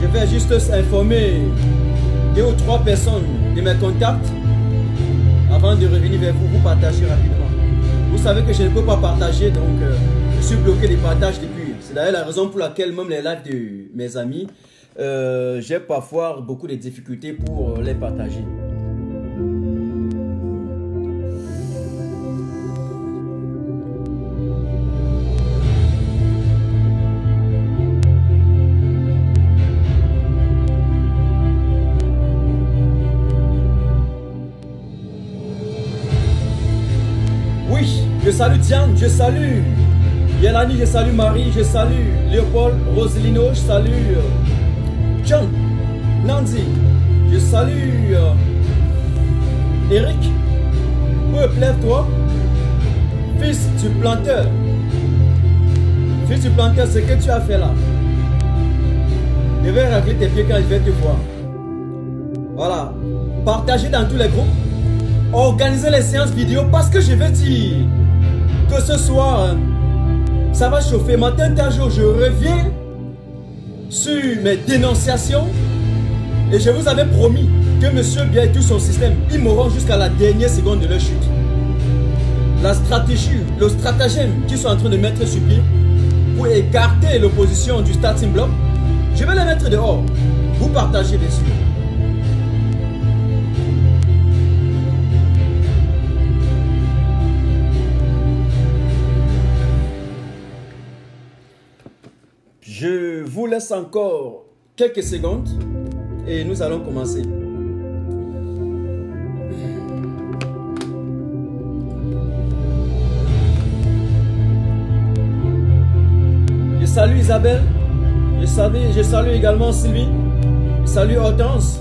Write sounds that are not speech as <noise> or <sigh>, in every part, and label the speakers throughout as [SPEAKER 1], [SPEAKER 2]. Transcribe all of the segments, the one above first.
[SPEAKER 1] Je vais juste informer deux ou trois personnes de mes contacts avant de revenir vers vous, vous partagez rapidement. Vous savez que je ne peux pas partager, donc euh, je suis bloqué des partages depuis. C'est d'ailleurs la raison pour laquelle même les lives de mes amis, euh, j'ai parfois beaucoup de difficultés pour euh, les partager. Oui, je salue Diane, je salue Yelani, je salue Marie, je salue Léopold, Roselino, je salue euh, John, Nancy, je salue euh, Eric, Peu, lève-toi, fils du planteur. Fils du planteur, ce que tu as fait là. Je vais régler tes pieds quand je vais te voir. Voilà. Partagez dans tous les groupes. Organisez les séances vidéo parce que je vais dire que ce soir, hein, ça va chauffer. Matin, un jour, je reviens sur mes dénonciations et je vous avais promis que monsieur Bia et tout son système, ils mourront jusqu'à la dernière seconde de leur chute. La stratégie, le stratagème qu'ils sont en train de mettre sur pied pour écarter l'opposition du starting block, je vais les mettre dehors. Vous partagez bien sûr. Vous laisse encore quelques secondes et nous allons commencer. Je salue Isabelle, je salue, je salue également Sylvie, je salue Hortense.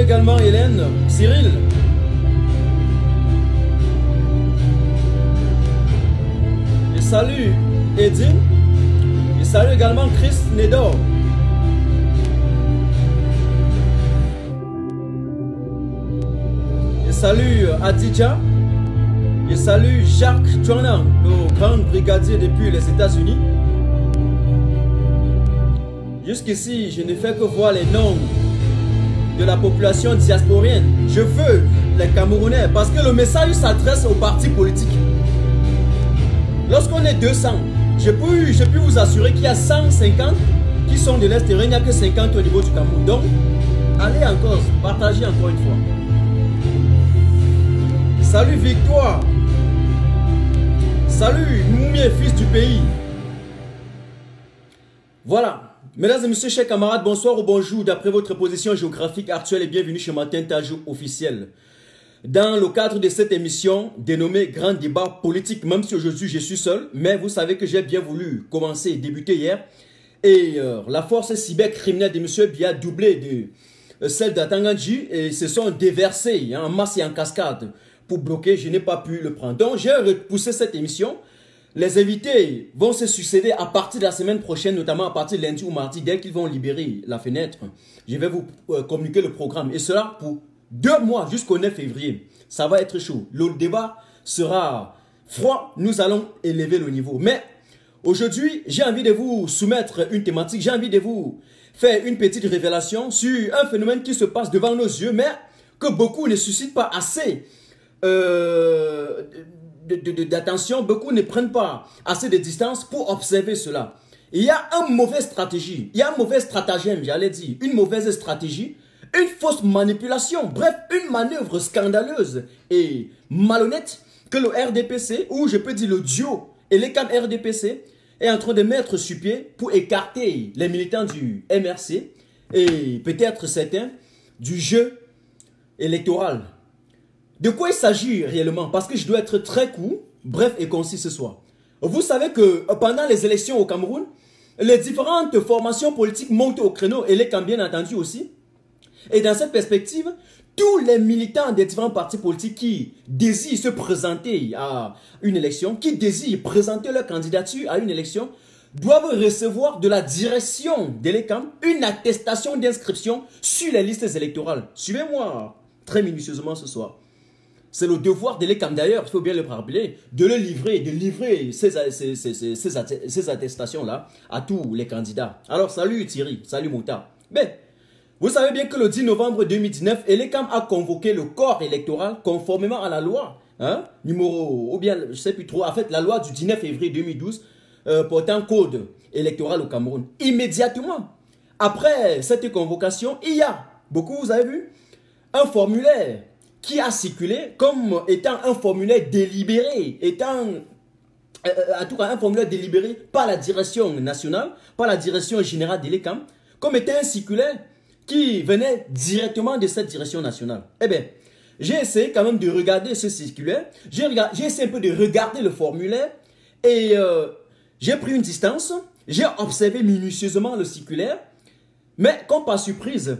[SPEAKER 1] Également Hélène, Cyril. Je salue Edine. Je salue également Chris Nedor. Je salue Adidja. Je salue Jacques Tuanan, le grand brigadier depuis les États-Unis. Jusqu'ici, je ne fais que voir les noms de la population diasporienne. Je veux les Camerounais parce que le message s'adresse aux partis politiques. Lorsqu'on est 200, je peux, je peux vous assurer qu'il y a 150 qui sont de l'Est et il n'y a que 50 au niveau du Cameroun. Donc, allez encore, partagez encore une fois. Salut Victoire. Salut Moumier, fils du pays. Voilà. Mesdames et messieurs, chers camarades, bonsoir ou bonjour. D'après votre position géographique actuelle bienvenue chez Matin Tajou officiel. Dans le cadre de cette émission dénommée Grand débat politique, même si aujourd'hui je suis seul, mais vous savez que j'ai bien voulu commencer et débuter hier. Et euh, la force cybercriminelle de M. Bia doublée de euh, celle d'Atanganji et se sont déversés en masse et en cascade pour bloquer. Je n'ai pas pu le prendre. Donc j'ai repoussé cette émission. Les invités vont se succéder à partir de la semaine prochaine, notamment à partir de lundi ou mardi, dès qu'ils vont libérer la fenêtre. Je vais vous euh, communiquer le programme. Et cela pour deux mois jusqu'au 9 février. Ça va être chaud. Le débat sera froid. Nous allons élever le niveau. Mais aujourd'hui, j'ai envie de vous soumettre une thématique. J'ai envie de vous faire une petite révélation sur un phénomène qui se passe devant nos yeux, mais que beaucoup ne suscitent pas assez euh, d'attention, beaucoup ne prennent pas assez de distance pour observer cela. Il y a une mauvaise stratégie, il y a un mauvais stratagème, j'allais dire, une mauvaise stratégie, une fausse manipulation, bref, une manœuvre scandaleuse et malhonnête que le RDPC, ou je peux dire le duo et les camps RDPC, est en train de mettre sur pied pour écarter les militants du MRC et peut-être certains du jeu électoral. De quoi il s'agit réellement? Parce que je dois être très court, bref et concis ce soir. Vous savez que pendant les élections au Cameroun, les différentes formations politiques montent au créneau et les camps bien entendu aussi. Et dans cette perspective, tous les militants des différents partis politiques qui désirent se présenter à une élection, qui désirent présenter leur candidature à une élection, doivent recevoir de la direction de l'ECAM une attestation d'inscription sur les listes électorales. Suivez-moi très minutieusement ce soir. C'est le devoir de l'ECAM d'ailleurs, il faut bien le rappeler, de le livrer, de livrer ces, ces, attestations-là à tous les candidats. Alors salut Thierry, salut Mouta. Mais vous savez bien que le 10 novembre 2019, l'ECAM a convoqué le corps électoral conformément à la loi, hein, numéro, ou bien je sais plus trop, en fait la loi du 19 février 2012 euh, portant code électoral au Cameroun. Immédiatement, après cette convocation, il y a, beaucoup vous avez vu, un formulaire qui a circulé comme étant un formulaire délibéré, étant euh, euh, en tout cas un formulaire délibéré par la direction nationale, par la direction générale de l'ECAM, comme étant un circulaire qui venait directement de cette direction nationale. Eh bien, j'ai essayé quand même de regarder ce circulaire, j'ai essayé un peu de regarder le formulaire et euh, j'ai pris une distance, j'ai observé minutieusement le circulaire, mais comme par surprise,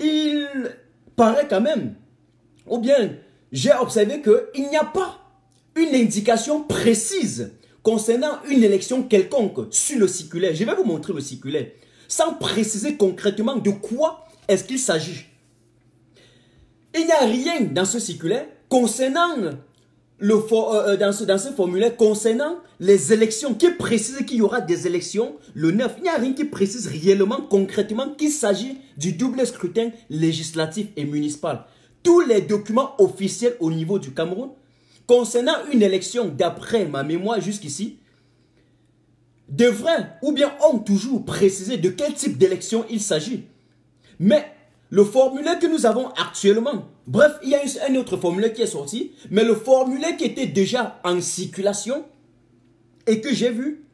[SPEAKER 1] il paraît quand même ou bien, j'ai observé qu'il n'y a pas une indication précise concernant une élection quelconque sur le circulaire. Je vais vous montrer le circulaire, sans préciser concrètement de quoi est-ce qu'il s'agit. Il n'y a rien dans ce circulaire concernant euh, euh, formulaire concernant les élections, qui précise qu'il y aura des élections le 9. Il n'y a rien qui précise réellement, concrètement, qu'il s'agit du double scrutin législatif et municipal tous les documents officiels au niveau du Cameroun concernant une élection, d'après ma mémoire jusqu'ici, devraient ou bien ont toujours précisé de quel type d'élection il s'agit. Mais le formulaire que nous avons actuellement, bref, il y a un autre formulaire qui est sorti, mais le formulaire qui était déjà en circulation et que j'ai vu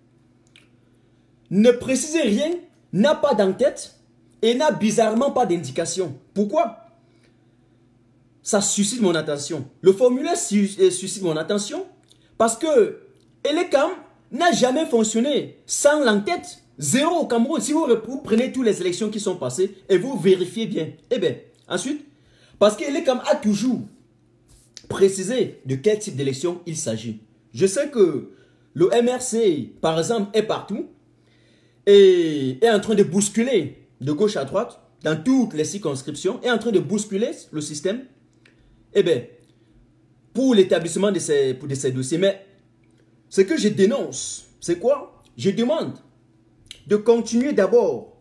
[SPEAKER 1] ne précisait rien, n'a pas d'entête et n'a bizarrement pas d'indication. Pourquoi? Ça suscite mon attention. Le formulaire euh, suscite mon attention parce que Elecam n'a jamais fonctionné sans l'enquête. Zéro au Cameroun. Si vous, prenez toutes les élections qui sont passées et vous vérifiez bien. Eh bien, ensuite, parce qu'Elecam a toujours précisé de quel type d'élection il s'agit. Je sais que le MRC, par exemple, est partout et est en train de bousculer de gauche à droite dans toutes les circonscriptions, est en train de bousculer le système eh bien, pour l'établissement de ces, de dossiers, mais ce que je dénonce, c'est quoi? Je demande de continuer d'abord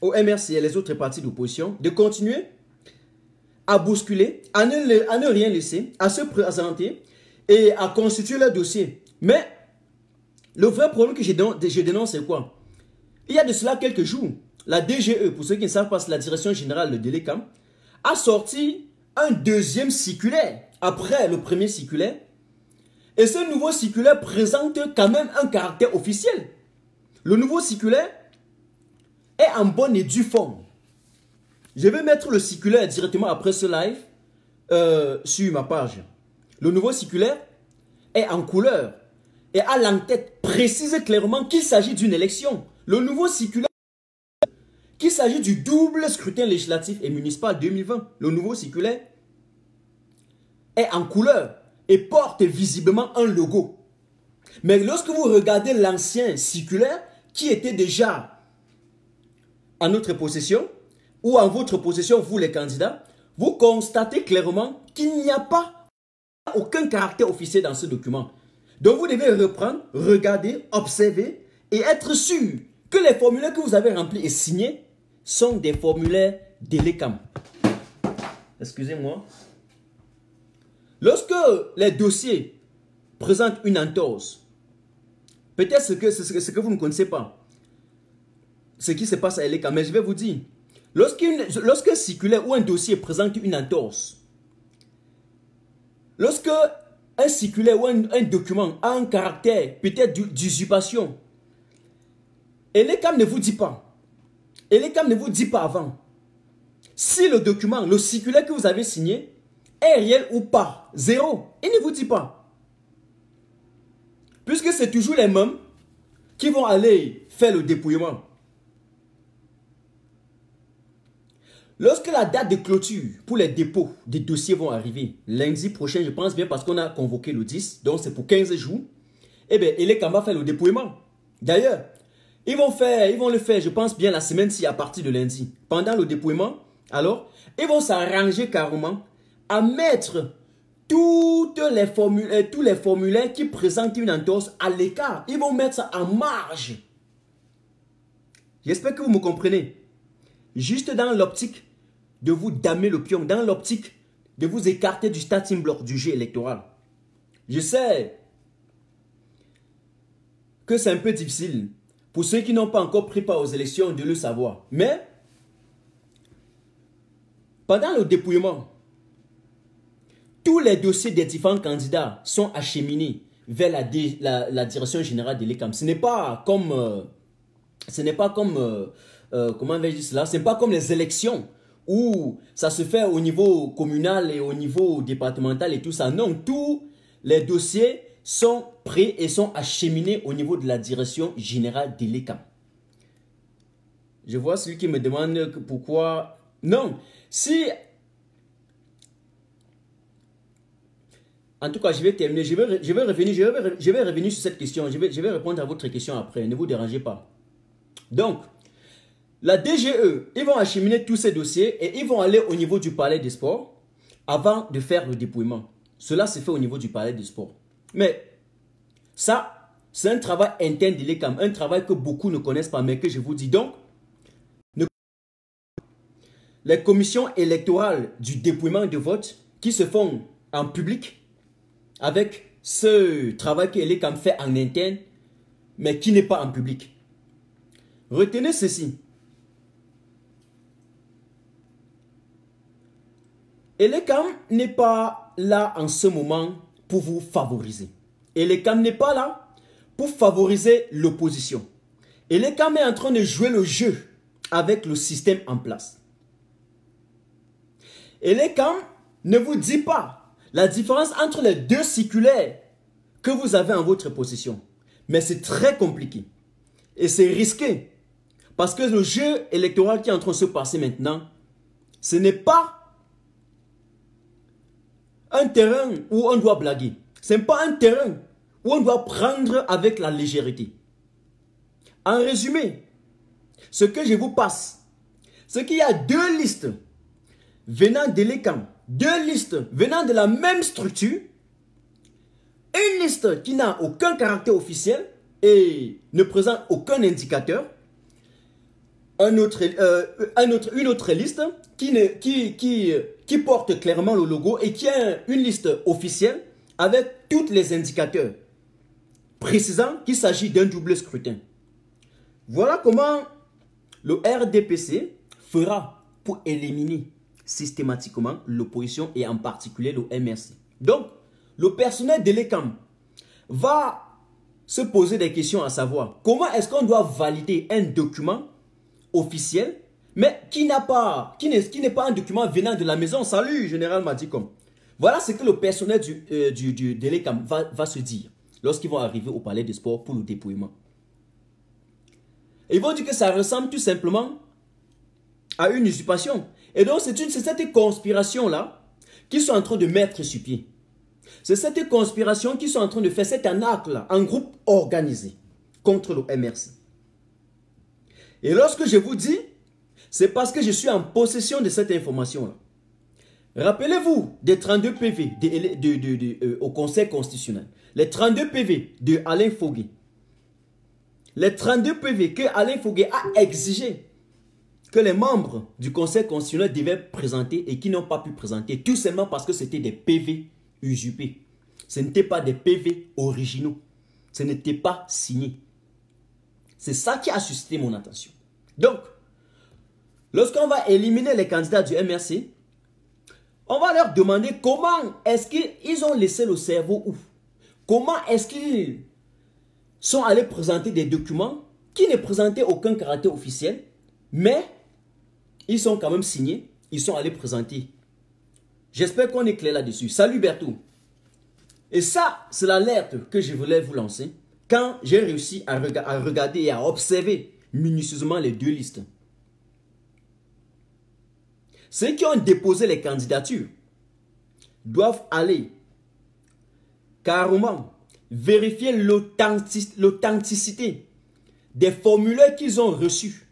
[SPEAKER 1] au MRC et les autres partis d'opposition, de continuer à bousculer, à ne, à ne rien laisser, à se présenter et à constituer leur dossier. Mais le vrai problème que je dénonce, c'est quoi? Il y a de cela quelques jours, la DGE, pour ceux qui ne savent pas, c'est la Direction Générale de l'ECAM, a sorti un deuxième circulaire après le premier circulaire. Et ce nouveau circulaire présente quand même un caractère officiel. Le nouveau circulaire est en bonne et due forme. Je vais mettre le circulaire directement après ce live euh, sur ma page. Le nouveau circulaire est en couleur et à l'entête précise clairement qu'il s'agit d'une élection. Le nouveau circulaire qu'il s'agit du double scrutin législatif et municipal 2020. Le nouveau circulaire est en couleur et porte visiblement un logo. Mais lorsque vous regardez l'ancien circulaire qui était déjà en notre possession, ou en votre possession, vous les candidats, vous constatez clairement qu'il n'y a pas aucun caractère officiel dans ce document. Donc vous devez reprendre, regarder, observer et être sûr que les formulaires que vous avez remplis et signés sont des formulaires d'ELECAM. Excusez-moi. Lorsque les dossiers présentent une entorse, peut-être que, ce que vous ne connaissez pas, ce qui se passe à l'ELECAM, mais je vais vous dire, lorsqu'un circulaire ou un dossier présente une entorse, lorsque un circulaire ou un, document a un caractère peut-être d'usurpation, et l'ECAM ne vous dit pas, et ne vous dit pas avant, si le document, le circulaire que vous avez signé est réel ou pas, zéro, il ne vous dit pas. Puisque c'est toujours les mêmes qui vont aller faire le dépouillement. Lorsque la date de clôture pour les dépôts des dossiers vont arriver, lundi prochain, je pense bien parce qu'on a convoqué le 10, donc c'est pour 15 jours, eh bien, les va faire le dépouillement. D'ailleurs, ils vont faire, ils vont le faire, je pense bien la semaine ci à partir de lundi. Pendant le dépouillement, alors, ils vont s'arranger carrément à mettre toutes les formulaires, tous les formulaires qui présentent une entorse à l'écart. Ils vont mettre ça en marge. J'espère que vous me comprenez. Juste dans l'optique de vous damer le pion, dans l'optique de vous écarter du starting block du jeu électoral. Je sais que c'est un peu difficile pour ceux qui n'ont pas encore pris part aux élections de le savoir. Mais, pendant le dépouillement, tous les dossiers des différents candidats sont acheminés vers la, la, direction générale de l'ECAM. Ce n'est pas comme... Euh, ce n'est pas comme... Euh, euh, comment vais-je cela? Ce n'est pas comme les élections où ça se fait au niveau communal et au niveau départemental et tout ça. Non, tous les dossiers sont prêts et sont acheminés au niveau de la direction générale de l'ECAM. Je vois celui qui me demande pourquoi... Non, si... En tout cas, je vais terminer. Je vais, je revenir, je vais, revenir sur cette question. Je vais, je vais répondre à votre question après. Ne vous dérangez pas. Donc, la DGE, ils vont acheminer tous ces dossiers et ils vont aller au niveau du palais des sports avant de faire le dépouillement. Cela se fait au niveau du palais des sports. Mais ça, c'est un travail interne de l'ECAM, un travail que beaucoup ne connaissent pas, mais que je vous dis donc. Les commissions électorales du dépouillement de vote qui se font en public avec ce travail que l'ECAM fait en interne, mais qui n'est pas en public. Retenez ceci. Et l'ECAM n'est pas là en ce moment pour vous favoriser. Et l'ECAM n'est pas là pour favoriser l'opposition. Et l'ECAM est en train de jouer le jeu avec le système en place. Et l'ECAM ne vous dit pas la différence entre les deux circulaires que vous avez en votre possession. Mais c'est très compliqué. Et c'est risqué. Parce que le jeu électoral qui est en train de se passer maintenant, ce n'est pas terrain où on doit blaguer. Ce n'est pas un terrain où on doit prendre avec la légèreté. En résumé, ce que je vous passe, c'est qu'il y a deux listes venant de deux listes venant de la même structure, une liste qui n'a aucun caractère officiel et ne présente aucun indicateur, euh, un autre, une autre liste qui porte clairement le logo et qui a une liste officielle avec tous les indicateurs précisant qu'il s'agit d'un double scrutin. Voilà comment le RDPC fera pour éliminer systématiquement l'opposition et en particulier le MRC. Donc, le personnel de l'ECAM va se poser des questions à savoir comment est-ce qu'on doit valider un document officiel, mais qui n'a pas, qui n'est pas un document venant de la maison. Salut, général Madicom. Voilà ce que le personnel du, euh, du, du va, se dire lorsqu'ils vont arriver au palais des sports pour le dépouillement. Ils vont dire que ça ressemble tout simplement à une usurpation. Et donc, c'est cette conspiration-là qu'ils sont en train de mettre sur pied. C'est cette conspiration qu'ils sont en train de faire, cet arnaque-là, en groupe organisé contre le MRC. Et lorsque je vous dis, c'est parce que je suis en possession de cette information-là. Rappelez-vous des 32 PV euh, au Conseil constitutionnel. Les 32 PV de Alain Foguet. Les 32 PV que Alain Foguet a exigé que les membres du Conseil constitutionnel devaient présenter et qui n'ont pas pu présenter, tout simplement parce que c'était des PV usurpés. Ce n'était pas des PV originaux. Ce n'était pas signé. C'est ça qui a suscité mon attention. Donc, lorsqu'on va éliminer les candidats du MRC, on va leur demander comment est-ce qu'ils ont laissé le cerveau où? Comment est-ce qu'ils sont allés présenter des documents qui ne présentaient aucun caractère officiel, mais ils sont quand même signés, ils sont allés présenter. J'espère qu'on est clair là-dessus. Salut Bertou. Et ça, c'est l'alerte que je voulais vous lancer quand j'ai réussi à, à regarder et à observer minutieusement les deux listes. Ceux qui ont déposé les candidatures doivent aller carrément vérifier l'authenticité des formulaires qu'ils ont reçus.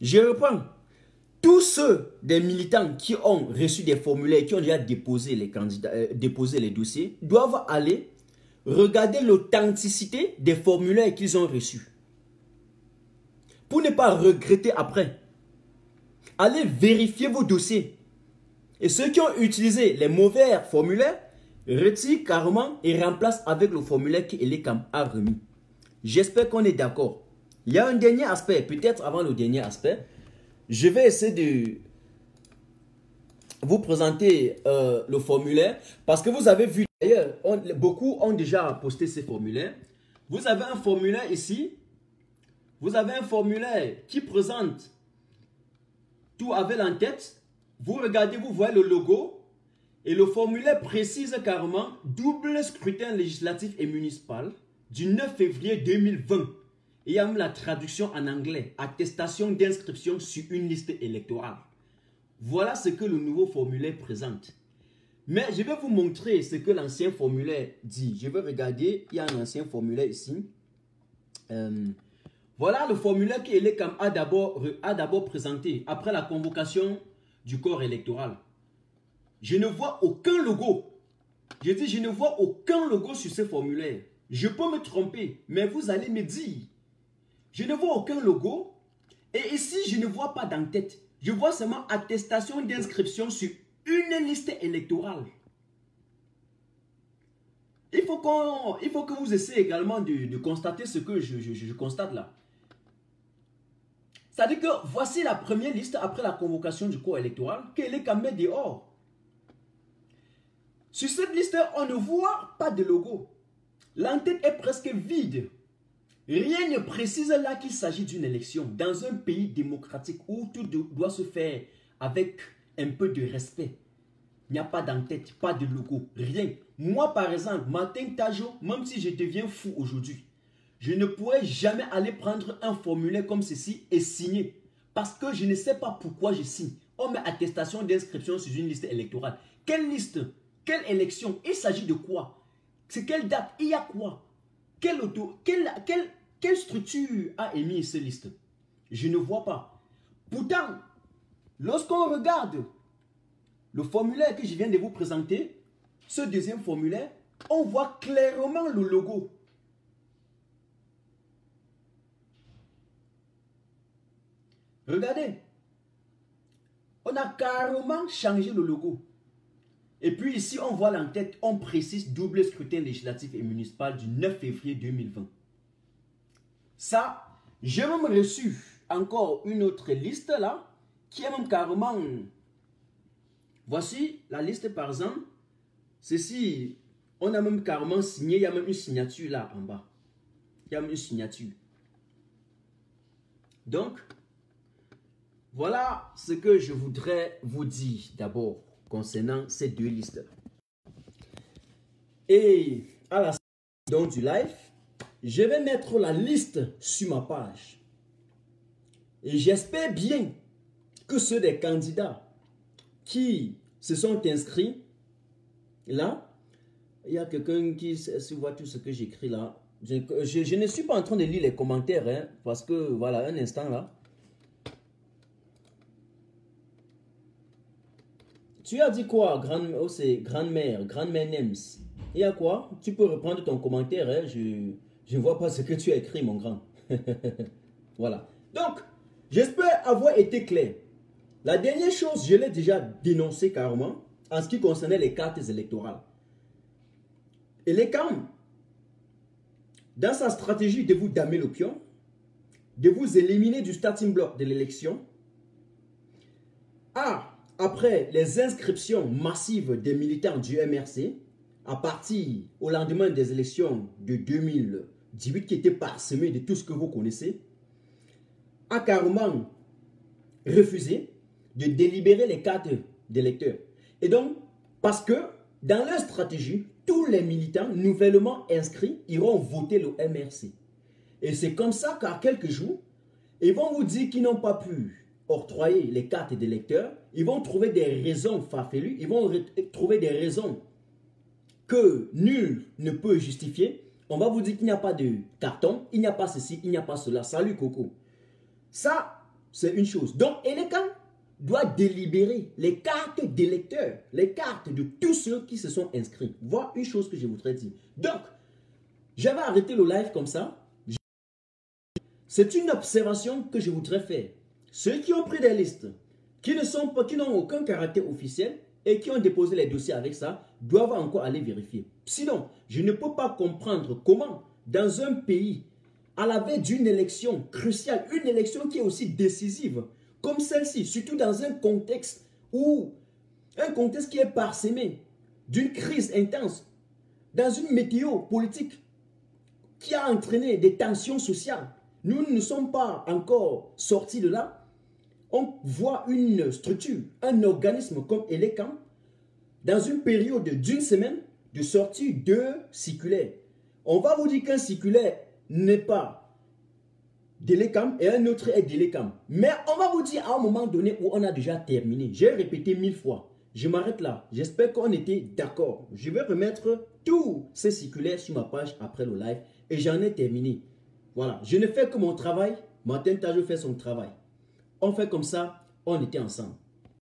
[SPEAKER 1] Je reprends. Tous ceux des militants qui ont reçu des formulaires, qui ont déjà déposé les, candidats, euh, déposé les dossiers, doivent aller regarder l'authenticité des formulaires qu'ils ont reçus. Pour ne pas regretter après allez vérifier vos dossiers. Et ceux qui ont utilisé les mauvais formulaires, retirent carrément et remplacent avec le formulaire Elekam a remis. J'espère qu'on est d'accord. Il y a un dernier aspect, peut-être avant le dernier aspect. Je vais essayer de vous présenter euh, le formulaire parce que vous avez vu d'ailleurs, beaucoup ont déjà posté ces formulaires. Vous avez un formulaire ici. Vous avez un formulaire qui présente tout avec l'entête. Vous regardez, vous voyez le logo. Et le formulaire précise carrément double scrutin législatif et municipal du 9 février 2020. Et il y a même la traduction en anglais, attestation d'inscription sur une liste électorale. Voilà ce que le nouveau formulaire présente. Mais je vais vous montrer ce que l'ancien formulaire dit. Je vais regarder, il y a un ancien formulaire ici. Euh, voilà le formulaire qu'Elekam a d'abord présenté après la convocation du corps électoral. Je ne vois aucun logo. Je dis, je ne vois aucun logo sur ce formulaire. Je peux me tromper, mais vous allez me dire. Je ne vois aucun logo. Et ici, je ne vois pas d'entête. Je vois seulement attestation d'inscription sur une liste électorale. Il faut, il faut que vous essayez également de, constater ce que je constate là. C'est-à-dire que voici la première liste après la convocation du corps électoral qu'elle est quand même dehors. Sur cette liste, on ne voit pas de logo. L'entête est presque vide. Rien ne précise là qu'il s'agit d'une élection dans un pays démocratique où tout doit se faire avec un peu de respect. Il n'y a pas d'entête, pas de logo, rien. Moi, par exemple, Martin Tajo, même si je deviens fou aujourd'hui, je ne pourrais jamais aller prendre un formulaire comme ceci et signer. Parce que je ne sais pas pourquoi je signe. On met attestation d'inscription sur une liste électorale. Quelle liste? Quelle élection? Il s'agit de quoi? C'est quelle date? Il y a quoi? Quelle, auto, quelle, quelle, quelle structure a émis cette liste? Je ne vois pas. Pourtant, lorsqu'on regarde le formulaire que je viens de vous présenter, ce deuxième formulaire, on voit clairement le logo. Regardez. On a carrément changé le logo. Et puis ici, on voit l'entête, on précise double scrutin législatif et municipal du 9 février 2020. Ça, j'ai même reçu encore une autre liste là, qui est même carrément... Voici la liste par exemple. Ceci, on a même carrément signé, il y a même une signature là en bas. Il y a même une signature. Donc, voilà ce que je voudrais vous dire d'abord concernant ces deux listes. Et à la fin du live, je vais mettre la liste sur ma page. Et j'espère bien que ceux des candidats qui se sont inscrits, là, il y a quelqu'un qui voit tout ce que j'écris là. Je, ne suis pas en train de lire les commentaires, hein, parce que, voilà, un instant là. Tu as dit quoi, grand, oh, grand-mère, grand-mère Nems? Il y a quoi? Tu peux reprendre ton commentaire, hein, je ne vois pas ce que tu as écrit, mon grand. <laughs> voilà. Donc, j'espère avoir été clair. La dernière chose, je l'ai déjà dénoncé carrément en ce qui concernait les cartes électorales. Et les CAM, dans sa stratégie de vous damer l'opium, de vous éliminer du starting block de l'élection, a, après les inscriptions massives des militants du MRC, à partir au lendemain des élections de 2018 qui étaient parsemées de tout ce que vous connaissez, a carrément refusé de délibérer les cartes d'électeurs. Et donc, parce que dans leur stratégie, tous les militants nouvellement inscrits iront voter le MRC. Et c'est comme ça qu'à quelques jours, ils vont vous dire qu'ils n'ont pas pu octroyer les cartes d'électeurs. Ils vont trouver des raisons farfelues. Ils vont trouver des raisons que nul ne peut justifier. On va vous dire qu'il n'y a pas de carton, il n'y a pas ceci, il n'y a pas cela. Salut Coco. Ça, c'est une chose. Donc, cas doit délibérer les cartes d'électeurs, les cartes de tous ceux qui se sont inscrits. Voilà une chose que je voudrais dire. Donc, j'avais arrêté le live comme ça. C'est une observation que je voudrais faire. Ceux qui ont pris des listes, qui n'ont aucun caractère officiel et qui ont déposé les dossiers avec ça, doivent encore aller vérifier. Sinon, je ne peux pas comprendre comment, dans un pays, à la veille d'une élection cruciale, une élection qui est aussi décisive, comme celle-ci, surtout dans un contexte où, un contexte qui est parsemé d'une crise intense, dans une météo politique qui a entraîné des tensions sociales. Nous ne sommes pas encore sortis de là. On voit une structure, un organisme comme Elecam, dans une période d'une semaine, de sortie de circulaire. On va vous dire qu'un circulaire n'est pas Délécam et un autre est Délécam. Mais on va vous dire à un moment donné où on a déjà terminé. J'ai répété mille fois. Je m'arrête là. J'espère qu'on était d'accord. Je vais remettre tous ces circulaires sur ma page après le live et j'en ai terminé. Voilà. Je ne fais que mon travail. Martin Tajou fait son travail. On fait comme ça. On était ensemble.